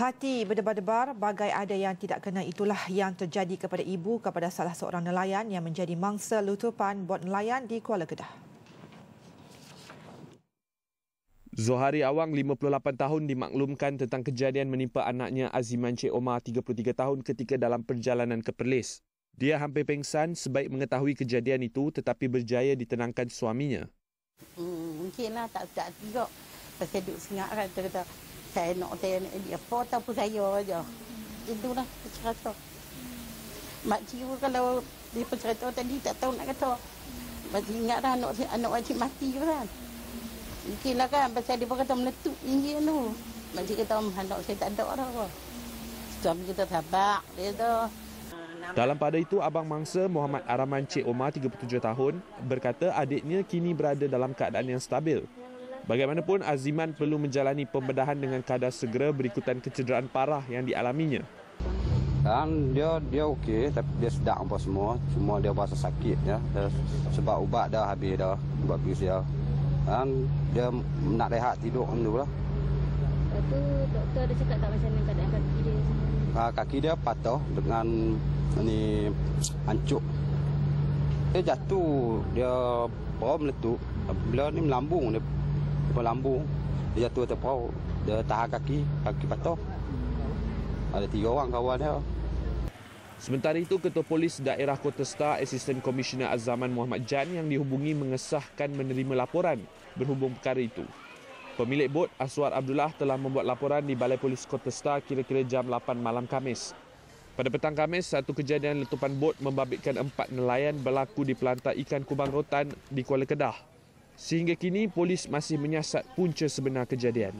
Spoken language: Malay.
Hati berdebar-debar bagai ada yang tidak kena itulah yang terjadi kepada ibu kepada salah seorang nelayan yang menjadi mangsa lutupan bot nelayan di Kuala Kedah. Zohari Awang, 58 tahun, dimaklumkan tentang kejadian menimpa anaknya Aziman Cik Omar, 33 tahun ketika dalam perjalanan ke Perlis. Dia hampir pengsan sebaik mengetahui kejadian itu tetapi berjaya ditenangkan suaminya. Hmm, mungkinlah tak tak juga. Pasal duduk sengak kan, dia kata, saya nak nak dia apa ataupun saya aja. Itulah cerita. Mak ciu kalau dia cerita tadi tak tahu nak kata. Masih ingat dah anak anak wajib mati kan. Mungkinlah kan pasal dia kata meletup tinggi tu. Mak ciu kata anak saya tak ada dah. Suami kita sabar dia tu. Dalam pada itu, Abang Mangsa Muhammad Araman Cik Omar, 37 tahun, berkata adiknya kini berada dalam keadaan yang stabil. Bagaimanapun, Aziman perlu menjalani pembedahan dengan kadar segera berikutan kecederaan parah yang dialaminya. Dan dia dia okey tapi dia sedang apa semua cuma dia rasa sakit ya sebab ubat dah habis dah ubat bis dia dan dia nak rehat tidur dulu lah. Lepas tu doktor dia cakap tak macam mana keadaan kaki dia? Ha, kaki dia patah dengan ni hancur. Dia jatuh dia perahu meletup bila ni melambung dia Lambung Dia jatuh perahu Dia tahan kaki Kaki patah Ada tiga orang kawan dia Sementara itu, Ketua Polis Daerah Kota Star, Asisten Komisioner Azaman Muhammad Jan yang dihubungi mengesahkan menerima laporan berhubung perkara itu. Pemilik bot Aswar Abdullah telah membuat laporan di Balai Polis Kota Star kira-kira jam 8 malam Kamis. Pada petang Kamis, satu kejadian letupan bot membabitkan empat nelayan berlaku di pelantar ikan Kubang Rotan di Kuala Kedah. Sehingga kini, polis masih menyiasat punca sebenar kejadian.